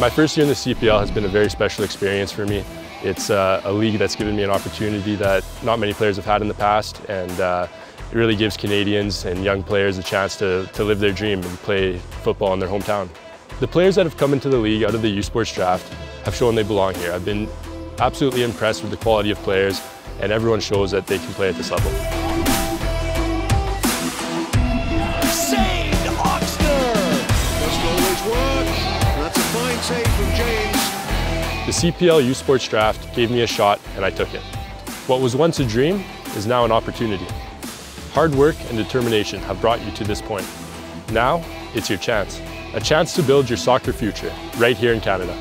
My first year in the CPL has been a very special experience for me. It's uh, a league that's given me an opportunity that not many players have had in the past and uh, it really gives Canadians and young players a chance to, to live their dream and play football in their hometown. The players that have come into the league out of the U Sports draft have shown they belong here. I've been absolutely impressed with the quality of players and everyone shows that they can play at this level. James. The CPL U Sports draft gave me a shot and I took it. What was once a dream is now an opportunity. Hard work and determination have brought you to this point. Now, it's your chance. A chance to build your soccer future right here in Canada.